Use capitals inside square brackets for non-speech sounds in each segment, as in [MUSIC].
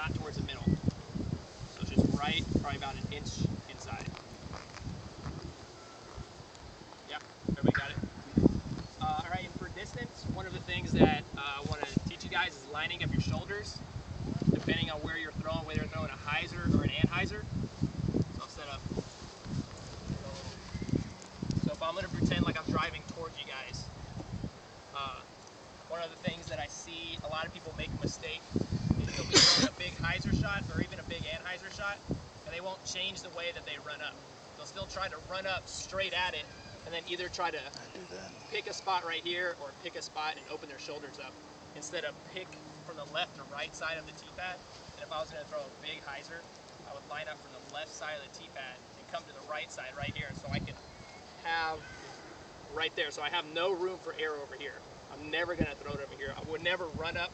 not towards the middle. So just right, probably about an inch inside. Yep, everybody got it? Uh, all right, and for distance, one of the things that uh, I want to teach you guys is lining up your shoulders, depending on where you're throwing, whether you're throwing a hyzer or an anhyzer. So I'll set up. So if I'm going to pretend like I'm driving towards you guys, uh, one of the things that I see a lot of people make a mistake is they'll be throwing a big hyzer shot or even a big anhyzer shot, and they won't change the way that they run up. They'll still try to run up straight at it, and then either try to pick a spot right here or pick a spot and open their shoulders up instead of pick from the left or right side of the tee pad. And if I was going to throw a big hyzer, I would line up from the left side of the tee pad and come to the right side right here so I can have right there. So I have no room for air over here. I'm never going to throw it over here. I would never run up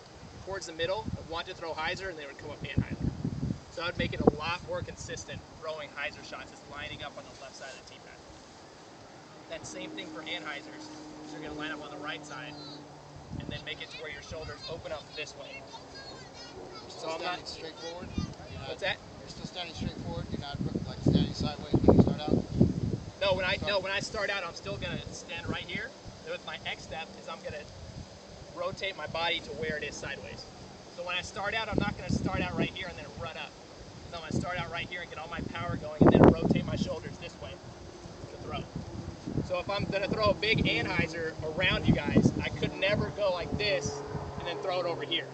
towards the middle. I want to throw hyzer and they would come up anhyzer. So I would make it a lot more consistent throwing hyzer shots is lining up on the left side of the tee pad. That same thing for anhyzers. You're going to line up on the right side and then make it to where your shoulders open up this way. Still So I'm standing not- straight forward. Not- What's that? You're still standing straight forward. You're not like standing sideways when you start out. No, when I no when I start out, I'm still gonna stand right here. Then with my X step, is I'm gonna rotate my body to where it is sideways. So when I start out, I'm not gonna start out right here and then run up. So I'm gonna start out right here and get all my power going, and then rotate my shoulders this way to throw. So if I'm gonna throw a big anhyzer around you guys, I could never go like this and then throw it over here.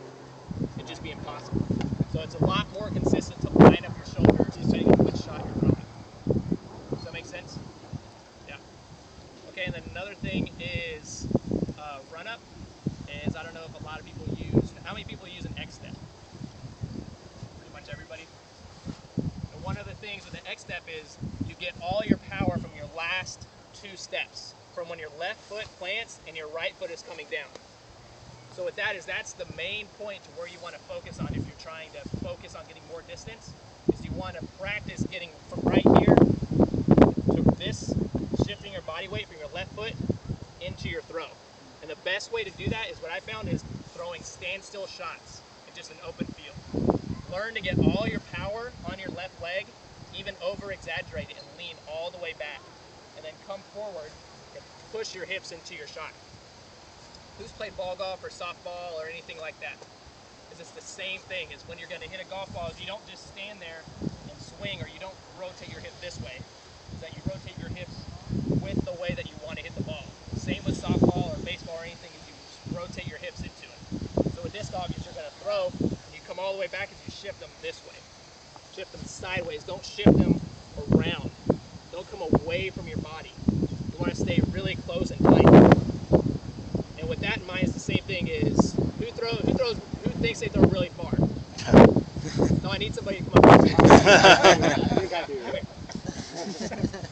It'd just be impossible. So it's a lot more consistent to line up your shoulders depending on which shot you're throwing. Does that make sense? Yeah. Okay, and then another thing is uh, run up. Is I don't know if a lot of people use. How many people use an X step? Pretty much everybody. And one of the things with the X step is you get all your power from your last two steps, from when your left foot plants and your right foot is coming down. So with that is that's the main point to where you want to focus on if you're trying to focus on getting more distance. Is you want to practice getting from right here to this, shifting your body weight from your left foot into your throw. And the best way to do that is what I found is throwing standstill shots in just an open field. Learn to get all your power on your left leg, even over exaggerate it and lean all the way back. And then come forward and push your hips into your shot. Who's played ball golf or softball or anything like that? Is it's the same thing as when you're going to hit a golf ball, you don't just stand there and swing or you don't rotate your hip this way. Is that you rotate your hips with the way that you want to hit the ball. Same with softball or baseball or anything, is you rotate your hips into it. So with disc golf, is you're going to throw, and you come all the way back as you shift them this way. Shift them sideways. Don't shift them around. Don't come away from your body. You want to stay really close and tight. And with that in mind, it's the same thing is who throws, who throws, who thinks they throw really far? [LAUGHS] No, I need somebody to come up. [LAUGHS]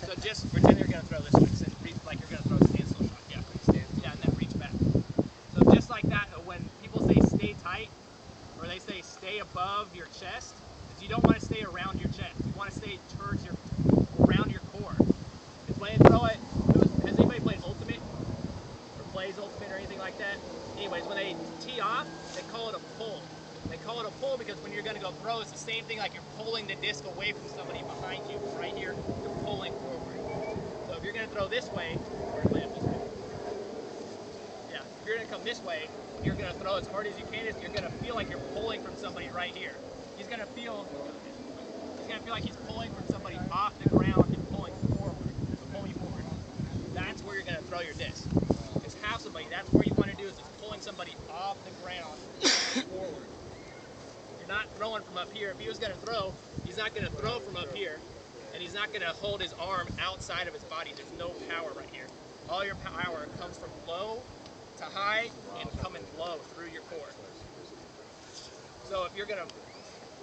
so just pretend you're gonna throw this way, so reach like you're gonna throw a standstill shot. Yeah, stand. Yeah, and then reach back. So just like that, uh, when people say stay tight, or they say stay above your chest, is you don't want to stay around your chest. You want to stay towards your, around your core. When you throw it, has anybody played Ultimate? or plays ultimate or anything like that. Anyways, when they tee off, they call it a pull. They call it a pull because when you're going to go throw, it's the same thing like you're pulling the disc away from somebody behind you. Right here, you're pulling forward. So if you're going to throw this way, or land this way. Yeah, if you're to come this way, you're to throw as hard as you can. You're to feel like you're pulling from somebody right here. He's to feel. He's to feel like he's pulling from somebody off the ground and pulling forward. So pull me forward. That's where you're to throw your disc is have somebody, that's where you want to do is pulling somebody off the ground forward. You're not throwing from up here. If he was going to throw, he's not to throw from up here, and he's not going to hold his arm outside of his body. There's no power right here. All your power comes from low to high and coming low through your core. So if you're to,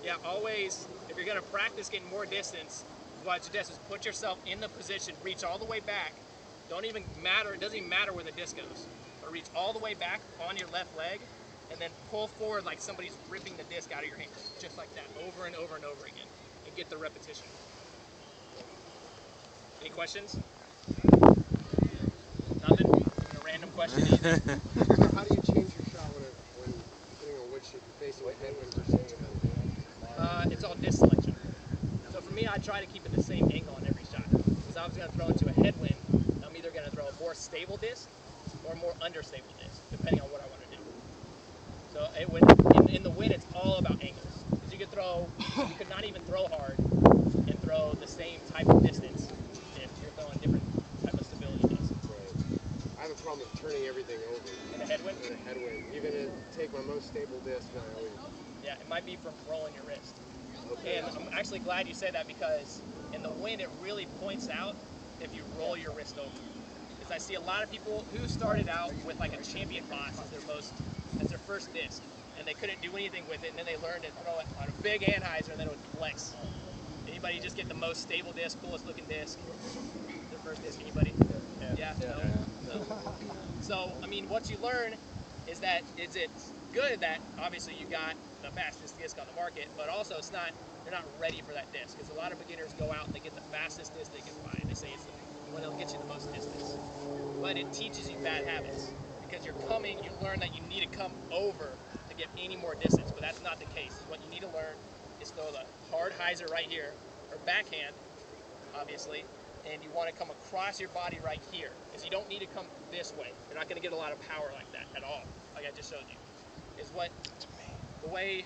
yeah, always, if you're to practice getting more distance, what I suggest is put yourself in the position, reach all the way back, don't even matter, it doesn't even matter where the disc goes. But reach all the way back on your left leg and then pull forward like somebody's ripping the disc out of your hand. Just like that, over and over and over again. And get the repetition. Any questions? Question? Anything? [LAUGHS] How do you change your shot when, when depending on which if you're facing a headwind versus headwind? Uh, it's all disc selection. So for me, I try to keep it the same angle on every shot. Because I was going to throw into a headwind, I'm either going to throw a more stable disc or a more understable disc, depending on what I want to do. So it would, in, in the wind, it's all about angles. Because you could throw, you could not even throw hard and throw the same type of distance In a headwind, in a headwind. Even if take my most stable disc, and I always. yeah, it might be from rolling your wrist. Okay. And I'm actually glad you said that because in the wind it really points out if you roll your wrist over. Because I see a lot of people who started out with like a champion boss as their most as their first disc, and they couldn't do anything with it, and then they learned to throw it on a big anhyzer, and then it would flex. Anybody just get the most stable disc, coolest looking disc? Their first disc, anybody? Yeah. No? No. So I mean, what you learn is that is it good that obviously you got the fastest disc on the market, but also it's not they're not ready for that disc because a lot of beginners go out and they get the fastest disc they can find. They say it's the one that'll get you the most distance, but it teaches you bad habits because you're coming. You learn that you need to come over to get any more distance, but that's not the case. What you need to learn is throw the hard hyzer right here or backhand, obviously, and you want to come across your body right here because you don't need to come this way. You're not going to get a lot of power like that at all, like I just showed you. Is what the way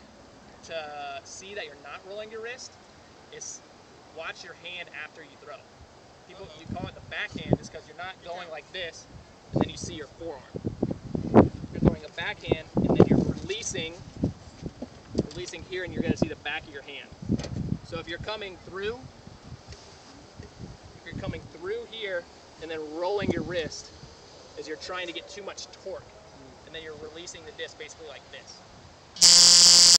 to see that you're not rolling your wrist is watch your hand after you throw. People, you call it the backhand is because you're not going like this and then you see your forearm. You're throwing a backhand and then you're releasing, releasing here and you're going to see the back of your hand. So if you're coming through, if you're coming through here and then rolling your wrist, is you're trying to get too much torque, and then you're releasing the disc basically like this.